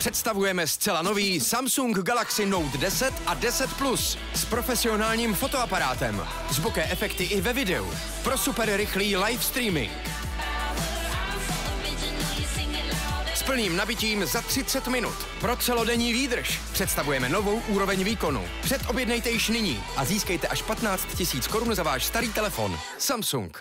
Představujeme zcela nový Samsung Galaxy Note 10 a 10 Plus s profesionálním fotoaparátem, s bokeh efekty i ve videu, pro super rychlý live streaming. S plným nabitím za 30 minut. Pro celodenní výdrž představujeme novou úroveň výkonu. Předobjednejte již nyní a získejte až 15 000 korun za váš starý telefon. Samsung.